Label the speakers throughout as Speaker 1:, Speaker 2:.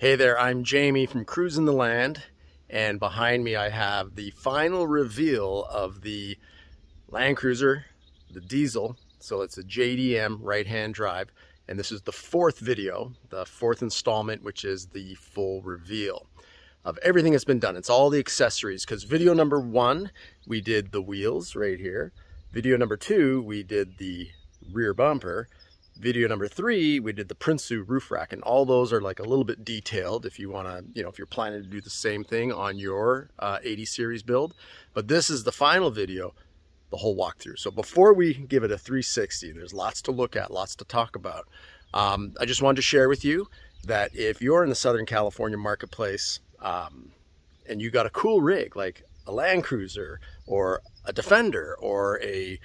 Speaker 1: Hey there, I'm Jamie from Cruising the Land, and behind me I have the final reveal of the Land Cruiser, the diesel. So it's a JDM right-hand drive, and this is the fourth video, the fourth installment, which is the full reveal of everything that's been done. It's all the accessories, because video number one, we did the wheels right here. Video number two, we did the rear bumper video number three, we did the Prinsu roof rack, and all those are like a little bit detailed if you want to, you know, if you're planning to do the same thing on your uh, 80 series build. But this is the final video, the whole walkthrough. So before we give it a 360, there's lots to look at, lots to talk about. Um, I just wanted to share with you that if you're in the Southern California marketplace um, and you got a cool rig like a Land Cruiser or a Defender or a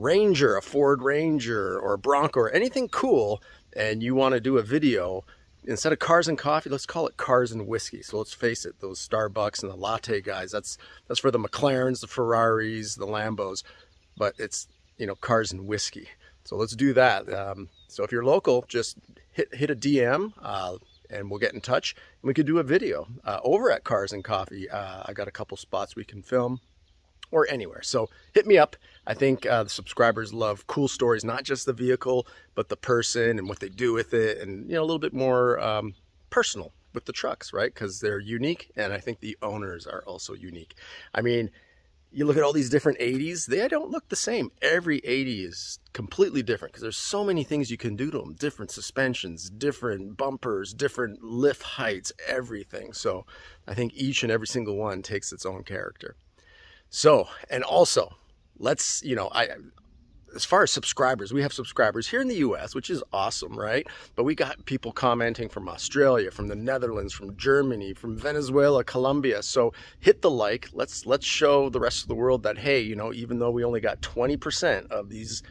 Speaker 1: Ranger, a Ford Ranger or a Bronco or anything cool and you want to do a video, instead of cars and coffee, let's call it cars and whiskey. So let's face it, those Starbucks and the latte guys, that's that's for the McLarens, the Ferraris, the Lambos, but it's, you know, cars and whiskey. So let's do that. Um, so if you're local, just hit, hit a DM uh, and we'll get in touch and we could do a video uh, over at Cars and Coffee. Uh, I got a couple spots we can film or anywhere. So hit me up. I think uh, the subscribers love cool stories, not just the vehicle, but the person and what they do with it, and you know a little bit more um, personal with the trucks, right? Because they're unique, and I think the owners are also unique. I mean, you look at all these different 80s, they don't look the same. Every 80 is completely different because there's so many things you can do to them. Different suspensions, different bumpers, different lift heights, everything. So I think each and every single one takes its own character. So, and also, let's, you know, I, as far as subscribers, we have subscribers here in the US, which is awesome, right? But we got people commenting from Australia, from the Netherlands, from Germany, from Venezuela, Colombia. So hit the like. Let's let's show the rest of the world that hey, you know, even though we only got 20% of these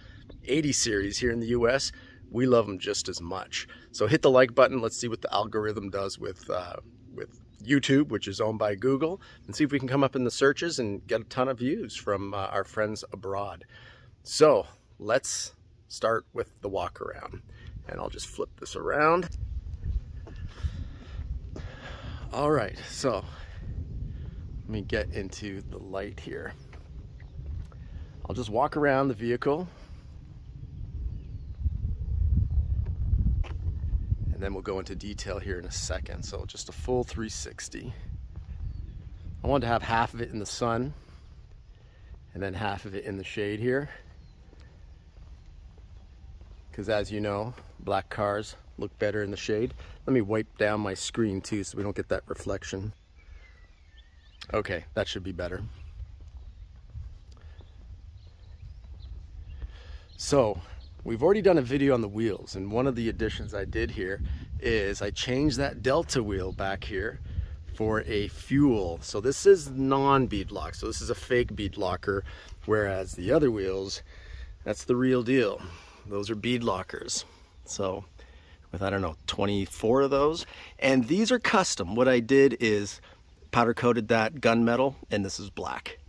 Speaker 1: 80 series here in the US, we love them just as much. So hit the like button. Let's see what the algorithm does with uh, with YouTube, which is owned by Google, and see if we can come up in the searches and get a ton of views from uh, our friends abroad. So let's start with the walk around. And I'll just flip this around. All right, so let me get into the light here. I'll just walk around the vehicle and then we'll go into detail here in a second. So just a full 360. I wanted to have half of it in the sun and then half of it in the shade here. Because as you know, black cars look better in the shade. Let me wipe down my screen too so we don't get that reflection. Okay, that should be better. So We've already done a video on the wheels and one of the additions I did here is I changed that delta wheel back here for a fuel. So this is non-bead lock. So this is a fake bead locker, whereas the other wheels, that's the real deal. Those are bead lockers. So with, I don't know, 24 of those. And these are custom. What I did is powder coated that gunmetal and this is black.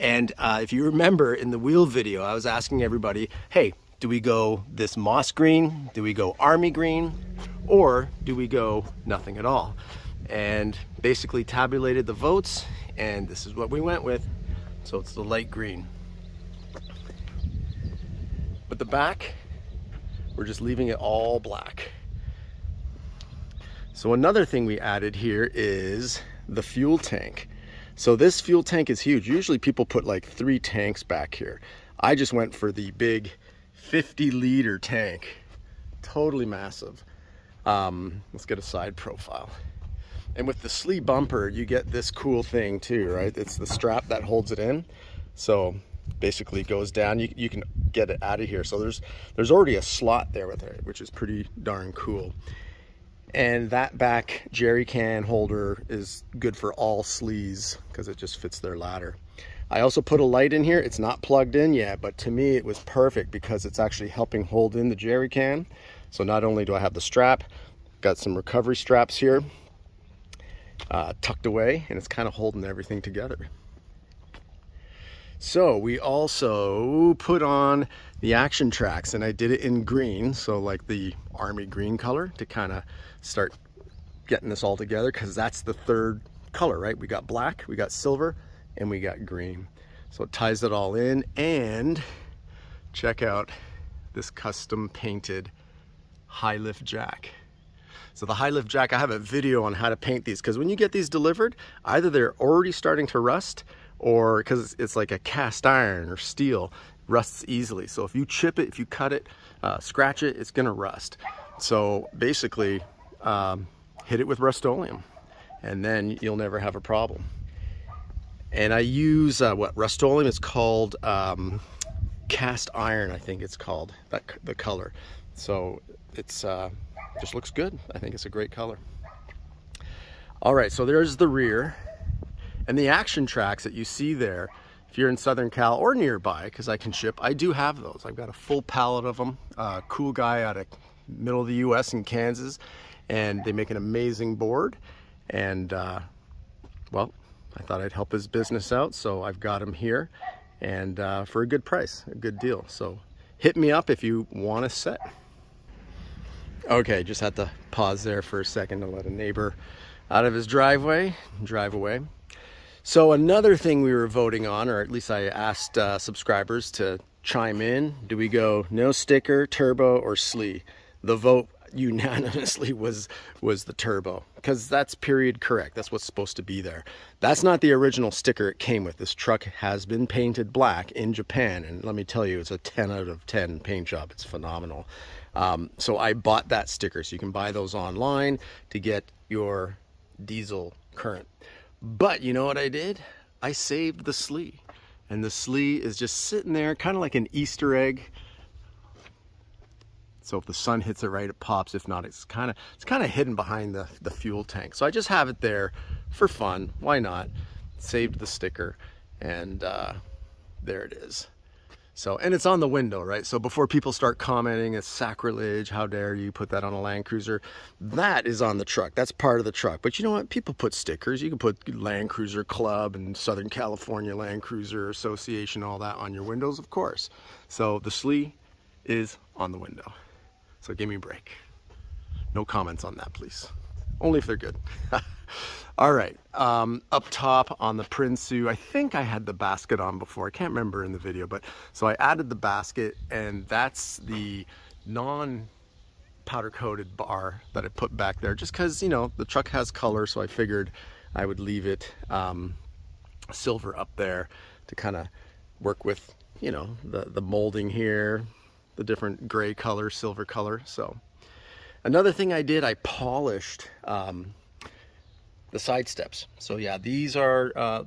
Speaker 1: And uh, if you remember in the wheel video, I was asking everybody, hey, do we go this moss green? Do we go army green? Or do we go nothing at all? And basically tabulated the votes and this is what we went with. So it's the light green. But the back, we're just leaving it all black. So another thing we added here is the fuel tank. So this fuel tank is huge. Usually people put like three tanks back here. I just went for the big 50 liter tank. Totally massive. Um, let's get a side profile. And with the Slee bumper, you get this cool thing too, right? It's the strap that holds it in. So basically goes down, you, you can get it out of here. So there's, there's already a slot there with it, which is pretty darn cool. And that back jerry can holder is good for all Slees because it just fits their ladder. I also put a light in here. It's not plugged in yet, but to me it was perfect because it's actually helping hold in the jerry can. So not only do I have the strap, got some recovery straps here uh, tucked away and it's kind of holding everything together. So we also put on the action tracks and I did it in green. So like the army green color to kind of start getting this all together because that's the third color, right? We got black, we got silver, and we got green. So it ties it all in and check out this custom painted high lift jack. So the high lift jack, I have a video on how to paint these because when you get these delivered, either they're already starting to rust or because it's like a cast iron or steel, rusts easily. So if you chip it, if you cut it, uh, scratch it, it's gonna rust. So basically, um, hit it with Rust-Oleum and then you'll never have a problem. And I use uh, what Rust-Oleum is called um, cast iron, I think it's called, that the color. So it's uh, just looks good. I think it's a great color. All right, so there's the rear. And the action tracks that you see there, if you're in Southern Cal or nearby, because I can ship, I do have those. I've got a full pallet of them. Uh, cool guy out of middle of the US in Kansas, and they make an amazing board. And uh, well, I thought I'd help his business out, so I've got him here and uh, for a good price, a good deal. So hit me up if you want a set. Okay, just had to pause there for a second to let a neighbor out of his driveway, drive away. So another thing we were voting on, or at least I asked uh, subscribers to chime in. Do we go no sticker, turbo, or SLE? The vote unanimously was was the turbo because that's period correct. That's what's supposed to be there. That's not the original sticker it came with. This truck has been painted black in Japan and let me tell you it's a 10 out of 10 paint job. It's phenomenal. Um, so I bought that sticker. So you can buy those online to get your diesel current. But you know what I did? I saved the SLE and the SLE is just sitting there kind of like an Easter egg so if the sun hits it right, it pops. If not, it's kind of it's kind of hidden behind the, the fuel tank. So I just have it there for fun. Why not? Saved the sticker and uh, there it is. So, and it's on the window, right? So before people start commenting, it's sacrilege, how dare you put that on a Land Cruiser? That is on the truck. That's part of the truck. But you know what? People put stickers. You can put Land Cruiser Club and Southern California Land Cruiser Association, all that on your windows, of course. So the SLE is on the window. So give me a break. No comments on that, please. Only if they're good. All right, um, up top on the Prinsu, I think I had the basket on before. I can't remember in the video, but so I added the basket and that's the non powder coated bar that I put back there just because, you know, the truck has color. So I figured I would leave it um, silver up there to kind of work with, you know, the, the molding here, the different gray color, silver color. So another thing I did, I polished um, the side steps. So yeah, these are, uh,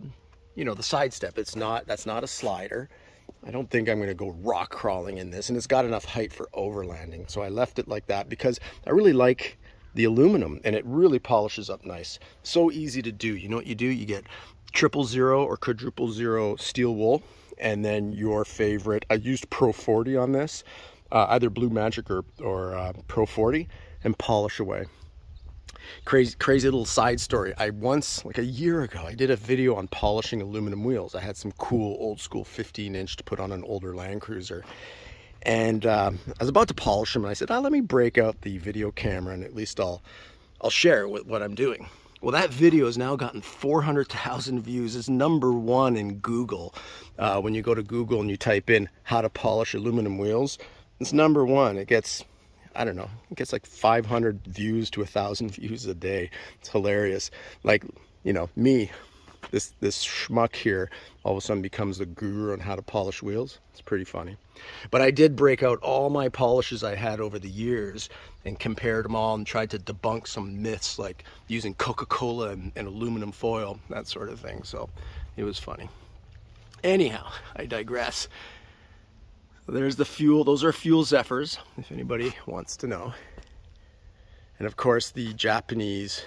Speaker 1: you know, the side step. It's not, that's not a slider. I don't think I'm going to go rock crawling in this and it's got enough height for overlanding. So I left it like that because I really like the aluminum and it really polishes up nice. So easy to do. You know what you do? You get triple zero or quadruple zero steel wool and then your favorite. I used Pro 40 on this, uh, either Blue Magic or, or uh, Pro 40, and polish away. Crazy, crazy little side story. I once, like a year ago, I did a video on polishing aluminum wheels. I had some cool old school 15 inch to put on an older Land Cruiser. And um, I was about to polish them and I said, oh, let me break out the video camera and at least I'll, I'll share what, what I'm doing. Well, that video has now gotten 400,000 views. It's number one in Google. Uh, when you go to Google and you type in how to polish aluminum wheels, it's number one. It gets, I don't know, it gets like 500 views to a thousand views a day. It's hilarious. Like, you know, me, this this schmuck here all of a sudden becomes the guru on how to polish wheels. It's pretty funny. But I did break out all my polishes I had over the years and compared them all and tried to debunk some myths like using Coca-Cola and, and aluminum foil, that sort of thing. So it was funny. Anyhow, I digress. There's the fuel. Those are fuel Zephyrs, if anybody wants to know. And of course, the Japanese,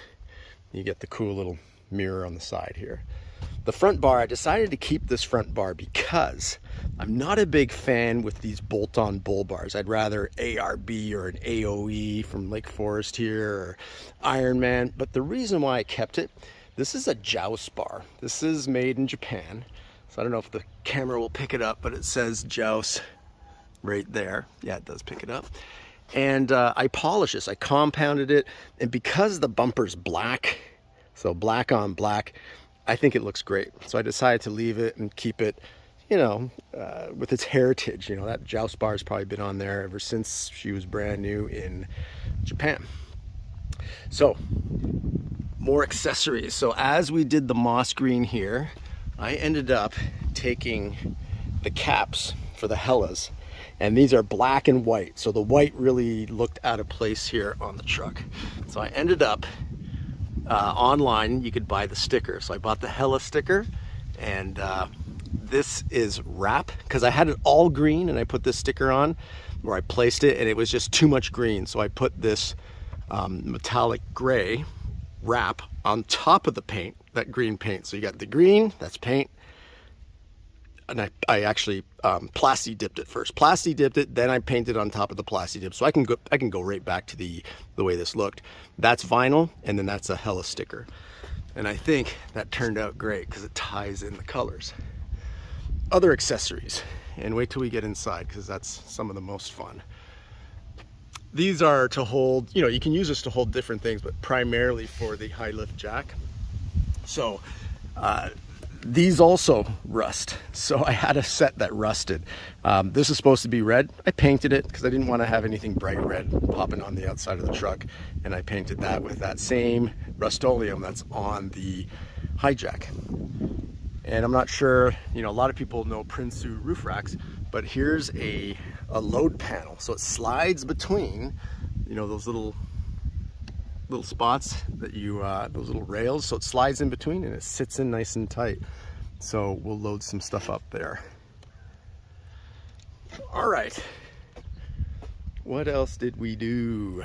Speaker 1: you get the cool little mirror on the side here. The front bar, I decided to keep this front bar because I'm not a big fan with these bolt-on bull bars. I'd rather ARB or an AOE from Lake Forest here or Ironman. But the reason why I kept it, this is a Joust bar. This is made in Japan. So I don't know if the camera will pick it up, but it says Joust right there. Yeah, it does pick it up. And uh, I polished this, I compounded it. And because the bumper's black, so black on black, I think it looks great. So I decided to leave it and keep it, you know, uh, with its heritage. You know, that joust bar has probably been on there ever since she was brand new in Japan. So, more accessories. So as we did the moss green here, I ended up taking the caps for the Hellas and these are black and white so the white really looked out of place here on the truck so I ended up uh, online you could buy the sticker. So I bought the Hella sticker and uh, this is wrap because I had it all green and I put this sticker on where I placed it and it was just too much green. So I put this um, metallic gray wrap on top of the paint that green paint. So you got the green that's paint and I, I actually um, plasti dipped it first. Plasti dipped it, then I painted on top of the plasti dip. So I can go I can go right back to the the way this looked. That's vinyl, and then that's a Hella sticker. And I think that turned out great because it ties in the colors. Other accessories, and wait till we get inside because that's some of the most fun. These are to hold, you know, you can use this to hold different things, but primarily for the high lift jack. So uh, these also rust. So I had a set that rusted. Um, this is supposed to be red. I painted it because I didn't want to have anything bright red popping on the outside of the truck. And I painted that with that same Rust-Oleum that's on the hijack. And I'm not sure, you know, a lot of people know Prinsu roof racks, but here's a, a load panel. So it slides between, you know, those little little spots that you, uh, those little rails. So it slides in between and it sits in nice and tight. So we'll load some stuff up there. All right. What else did we do?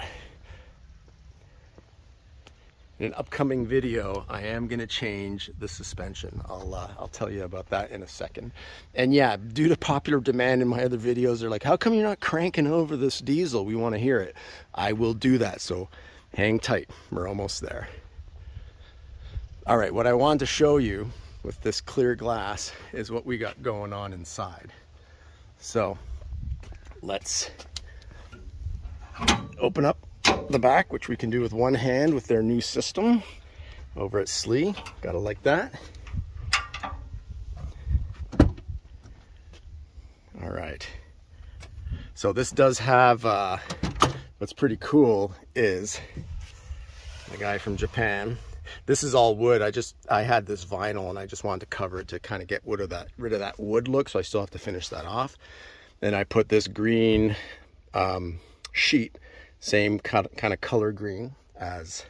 Speaker 1: In an upcoming video, I am going to change the suspension. I'll, uh, I'll tell you about that in a second. And yeah, due to popular demand in my other videos, they're like, how come you're not cranking over this diesel? We want to hear it. I will do that. So hang tight, we're almost there. All right, what I wanted to show you with this clear glass is what we got going on inside. So let's open up the back, which we can do with one hand with their new system over at Slee. Gotta like that. All right. So this does have uh, what's pretty cool is the guy from Japan. This is all wood. I just, I had this vinyl and I just wanted to cover it to kind of get rid of that, rid of that wood look. So I still have to finish that off. Then I put this green um, sheet, same kind of color green as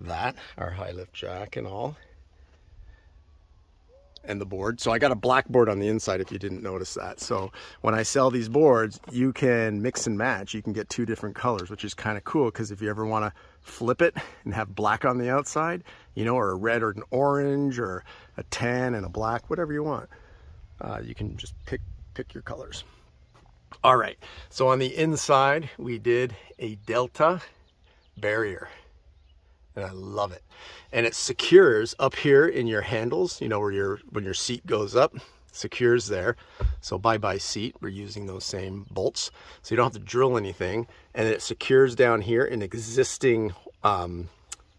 Speaker 1: that, our high lift jack and all and the board. So I got a black board on the inside if you didn't notice that. So when I sell these boards, you can mix and match. You can get two different colors, which is kind of cool because if you ever want to flip it and have black on the outside, you know, or a red or an orange or a tan and a black, whatever you want, uh, you can just pick, pick your colors. All right, so on the inside, we did a Delta barrier and I love it. And it secures up here in your handles, you know, where your when your seat goes up, secures there. So bye-bye seat, we're using those same bolts. So you don't have to drill anything. And it secures down here an existing um,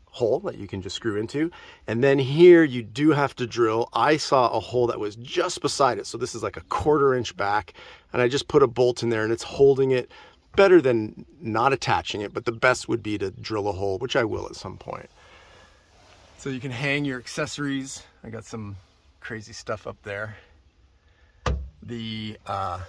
Speaker 1: hole that you can just screw into. And then here you do have to drill. I saw a hole that was just beside it. So this is like a quarter inch back. And I just put a bolt in there and it's holding it better than not attaching it, but the best would be to drill a hole, which I will at some point. So you can hang your accessories. I got some crazy stuff up there. The uh,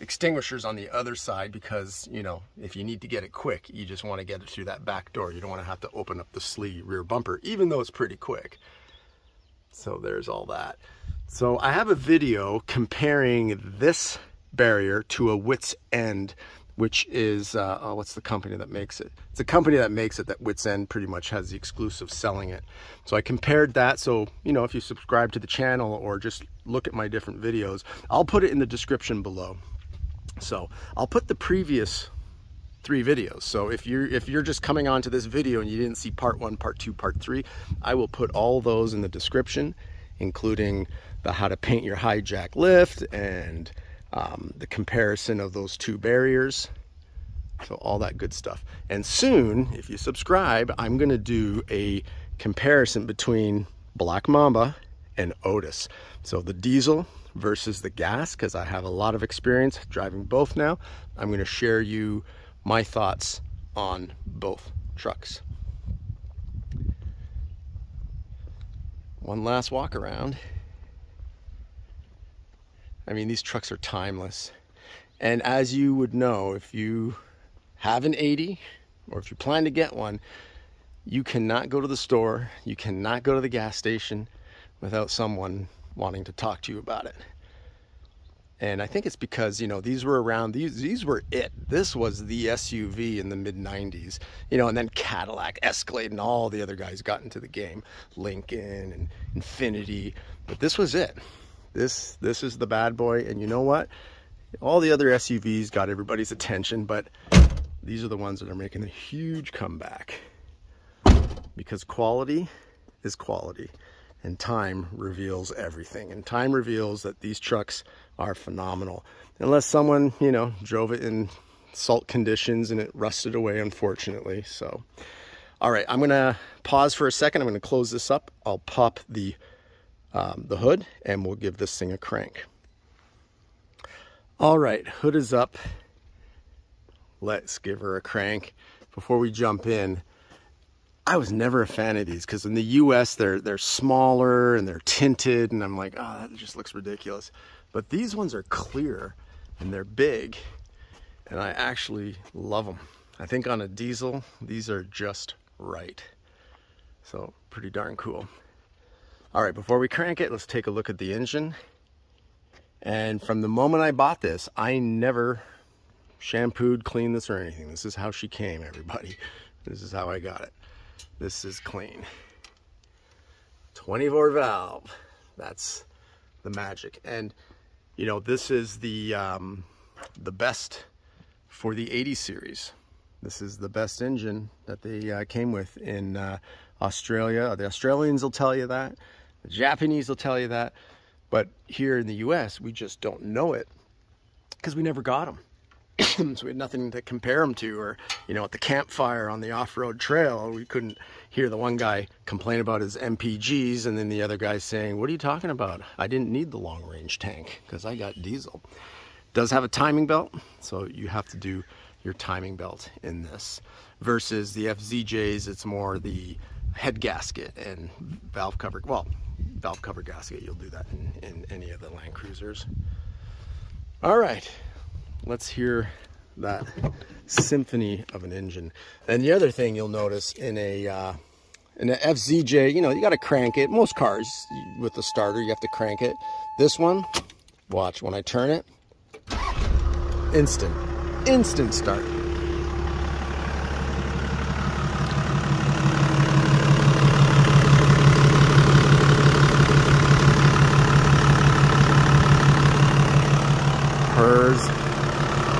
Speaker 1: extinguishers on the other side because, you know, if you need to get it quick, you just want to get it through that back door. You don't want to have to open up the Slee rear bumper, even though it's pretty quick. So there's all that. So I have a video comparing this barrier to a Wits End which is, uh, oh, what's the company that makes it? It's a company that makes it that Wits End pretty much has the exclusive selling it. So I compared that. So, you know, if you subscribe to the channel or just look at my different videos, I'll put it in the description below. So I'll put the previous three videos. So if you're, if you're just coming onto this video and you didn't see part one, part two, part three, I will put all those in the description, including the how to paint your hijack lift and um, the comparison of those two barriers So all that good stuff. And soon, if you subscribe, I'm gonna do a comparison between Black Mamba and Otis. So the diesel versus the gas, because I have a lot of experience driving both now. I'm gonna share you my thoughts on both trucks. One last walk around. I mean, these trucks are timeless. And as you would know, if you have an 80 or if you plan to get one, you cannot go to the store, you cannot go to the gas station without someone wanting to talk to you about it. And I think it's because, you know, these were around, these, these were it. This was the SUV in the mid 90s, you know, and then Cadillac, Escalade, and all the other guys got into the game. Lincoln and Infiniti, but this was it. This, this is the bad boy. And you know what? All the other SUVs got everybody's attention, but these are the ones that are making a huge comeback because quality is quality and time reveals everything. And time reveals that these trucks are phenomenal. Unless someone, you know, drove it in salt conditions and it rusted away, unfortunately. So, all right, I'm gonna pause for a second. I'm gonna close this up. I'll pop the, um, the hood and we'll give this thing a crank. All right, hood is up. Let's give her a crank. Before we jump in, I was never a fan of these because in the US they're they're smaller and they're tinted and I'm like, oh, that just looks ridiculous. But these ones are clear and they're big and I actually love them. I think on a diesel, these are just right. So pretty darn cool. All right, before we crank it, let's take a look at the engine. And from the moment I bought this, I never shampooed, cleaned this or anything. This is how she came, everybody. This is how I got it. This is clean. 24 valve. That's the magic. And you know, this is the um, the best for the 80 series. This is the best engine that they uh, came with in uh, Australia. The Australians will tell you that. The Japanese will tell you that. But here in the US, we just don't know it because we never got them. so we had nothing to compare them to or you know at the campfire on the off-road trail we couldn't hear the one guy complain about his mpgs and then the other guy saying what are you talking about i didn't need the long range tank because i got diesel does have a timing belt so you have to do your timing belt in this versus the fzjs it's more the head gasket and valve cover well valve cover gasket you'll do that in, in any of the land cruisers all right let's hear that symphony of an engine. And the other thing you'll notice in a uh, in an FZJ, you know, you got to crank it. Most cars with the starter, you have to crank it. This one, watch when I turn it, instant, instant start.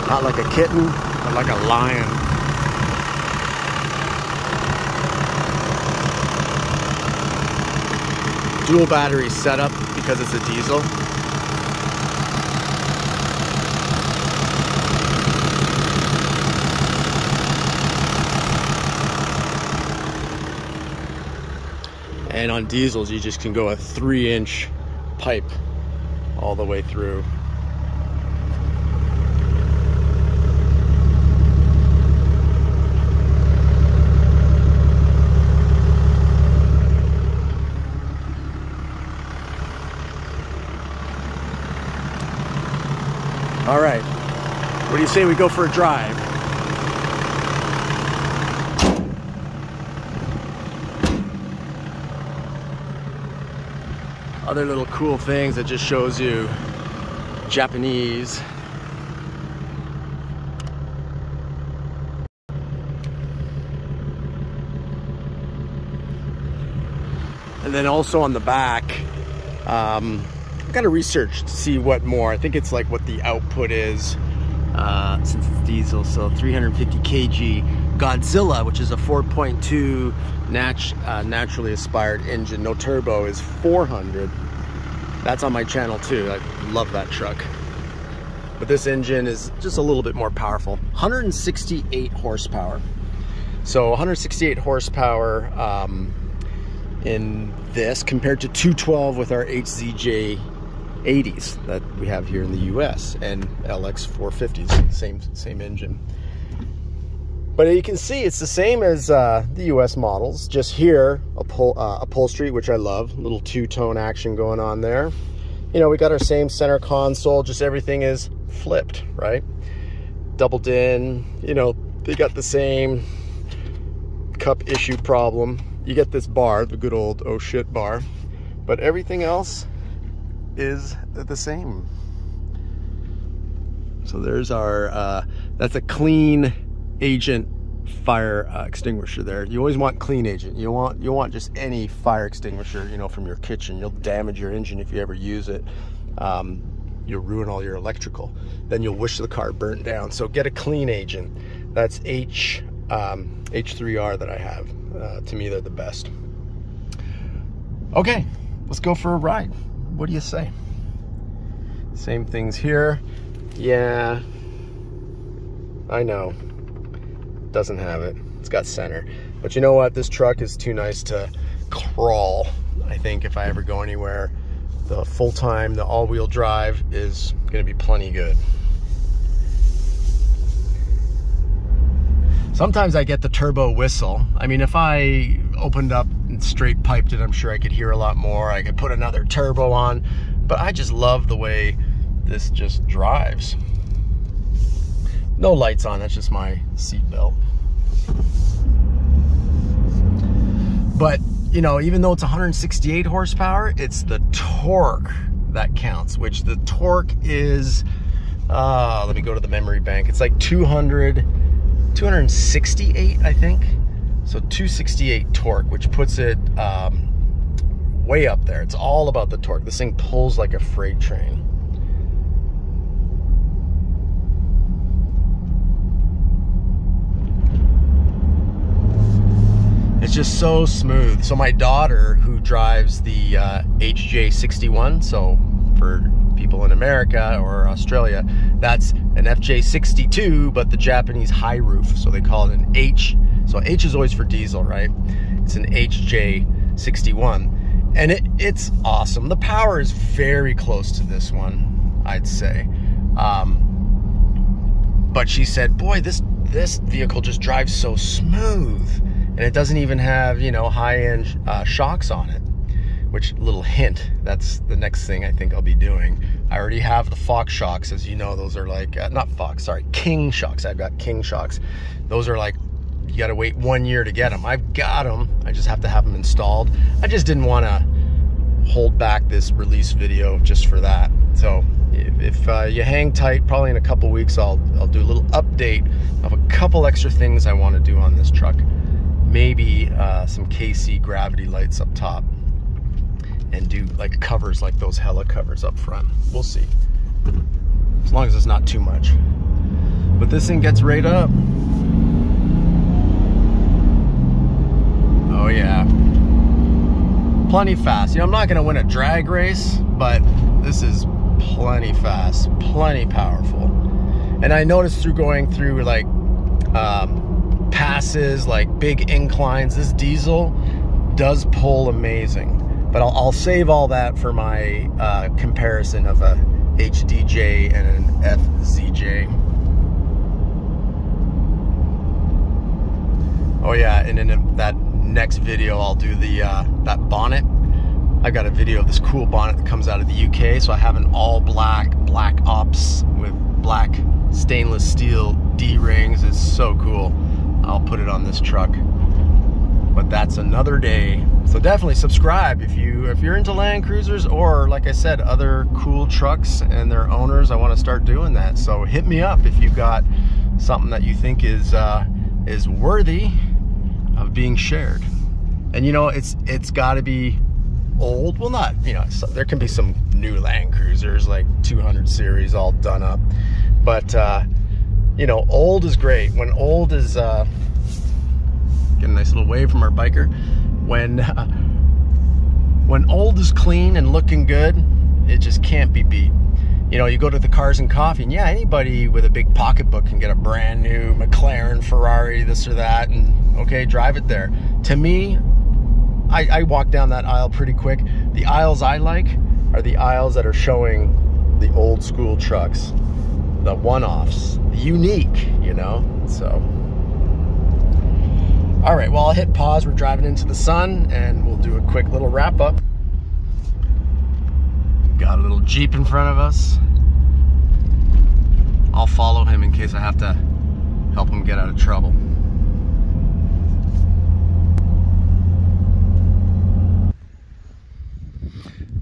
Speaker 1: Not like a kitten, but like a lion. Dual battery setup because it's a diesel. And on diesels, you just can go a three inch pipe all the way through. All right. What do you say we go for a drive? Other little cool things that just shows you Japanese. And then also on the back, um, I gotta research to see what more. I think it's like what the output is uh, since it's diesel. So 350 kg Godzilla, which is a 4.2 nat uh, naturally aspired engine, no turbo, is 400. That's on my channel too. I love that truck. but this engine is just a little bit more powerful. 168 horsepower. So 168 horsepower um, in this compared to 212 with our HZJ 80s that we have here in the US and LX 450s, same, same engine. But you can see it's the same as uh, the US models, just here, uh, upholstery, which I love, little two-tone action going on there. You know, we got our same center console, just everything is flipped, right? Doubled in, you know, they got the same cup issue problem. You get this bar, the good old oh shit bar, but everything else is the same. So there's our, uh, that's a clean agent fire uh, extinguisher there. You always want clean agent. You want you want just any fire extinguisher, you know, from your kitchen. You'll damage your engine if you ever use it. Um, you'll ruin all your electrical. Then you'll wish the car burnt down. So get a clean agent. That's H um, H3R that I have. Uh, to me, they're the best. Okay, let's go for a ride. What do you say? Same things here. Yeah, I know. Doesn't have it. It's got center. But you know what? This truck is too nice to crawl. I think if I ever go anywhere, the full-time, the all-wheel drive is going to be plenty good. Sometimes I get the turbo whistle. I mean, if I opened up and straight piped it, I'm sure I could hear a lot more. I could put another turbo on, but I just love the way this just drives. No lights on, that's just my seat belt. But, you know, even though it's 168 horsepower, it's the torque that counts, which the torque is, uh, let me go to the memory bank. It's like 200, 268, I think. So 268 torque, which puts it um, way up there. It's all about the torque. This thing pulls like a freight train. It's just so smooth. So my daughter, who drives the uh, HJ61, so for people in America or Australia, that's an FJ62, but the Japanese high roof. So they call it an H. So H is always for diesel, right? It's an HJ61. And it, it's awesome. The power is very close to this one, I'd say. Um, but she said, boy, this, this vehicle just drives so smooth and it doesn't even have you know high-end uh, shocks on it which little hint that's the next thing I think I'll be doing I already have the Fox shocks as you know those are like uh, not Fox sorry King shocks I've got King shocks those are like you got to wait one year to get them I've got them I just have to have them installed I just didn't want to hold back this release video just for that so if, uh, you hang tight probably in a couple weeks I'll I'll do a little update of a couple extra things I want to do on this truck maybe uh, some KC gravity lights up top and do like covers like those hella covers up front. We'll see. As long as it's not too much. But this thing gets right up. Oh yeah. Plenty fast. You know, I'm not gonna win a drag race, but this is plenty fast, plenty powerful. And I noticed through going through like um, passes, like big inclines. This diesel does pull amazing. But I'll, I'll save all that for my uh, comparison of a HDJ and an FZJ. Oh yeah, and in that next video, I'll do the uh, that bonnet. I got a video of this cool bonnet that comes out of the UK. So I have an all black, black ops with black stainless steel D-rings. It's so cool. I'll put it on this truck. But that's another day. So definitely subscribe if you if you're into Land Cruisers or like I said, other cool trucks and their owners. I want to start doing that. So hit me up if you've got something that you think is uh, is worthy of being shared. And you know, it's it's got to be old. Well, not you know, there can be some new Land Cruisers like 200 series all done up, but. Uh, you know, old is great. When old is, uh, get a nice little wave from our biker. When, uh, when old is clean and looking good, it just can't be beat. You know, you go to the cars and coffee, and yeah, anybody with a big pocketbook can get a brand new McLaren, Ferrari, this or that, and okay, drive it there. To me, I, I walk down that aisle pretty quick. The aisles I like are the aisles that are showing the old school trucks, the one-offs, the unique, you know. So, all right. Well, I'll hit pause. We're driving into the sun, and we'll do a quick little wrap up. Got a little Jeep in front of us. I'll follow him in case I have to help him get out of trouble.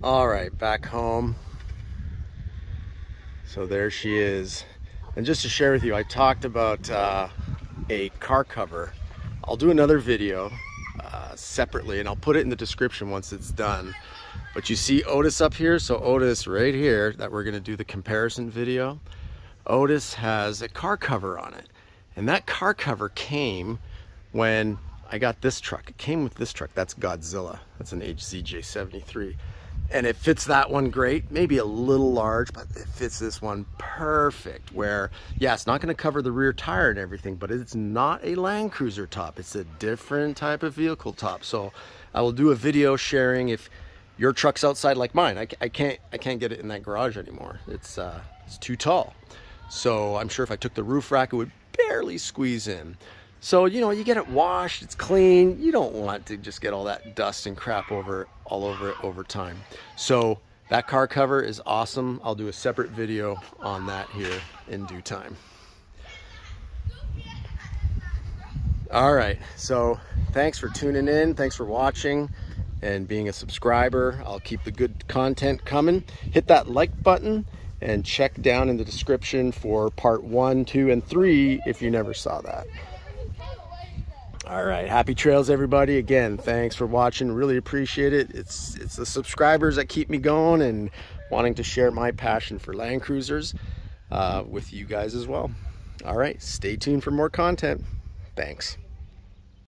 Speaker 1: All right, back home. So there she is. And just to share with you, I talked about uh, a car cover. I'll do another video separately and I'll put it in the description once it's done. But you see Otis up here? So Otis right here that we're gonna do the comparison video. Otis has a car cover on it. And that car cover came when I got this truck. It came with this truck. That's Godzilla. That's an HZJ73. And it fits that one great. Maybe a little large, but it fits this one perfect. Where, yeah, it's not going to cover the rear tire and everything, but it's not a Land Cruiser top. It's a different type of vehicle top. So I will do a video sharing if your truck's outside like mine. I, I can't I can't get it in that garage anymore. It's uh, it's too tall. So I'm sure if I took the roof rack, it would barely squeeze in. So, you know, you get it washed, it's clean. You don't want to just get all that dust and crap over all over it over time. So that car cover is awesome. I'll do a separate video on that here in due time. All right, so thanks for tuning in. Thanks for watching and being a subscriber. I'll keep the good content coming. Hit that like button and check down in the description for part one, two, and three if you never saw that. All right, happy trails, everybody. Again, thanks for watching. Really appreciate it. It's it's the subscribers that keep me going and wanting to share my passion for Land Cruisers uh, with you guys as well. All right, stay tuned for more content. Thanks.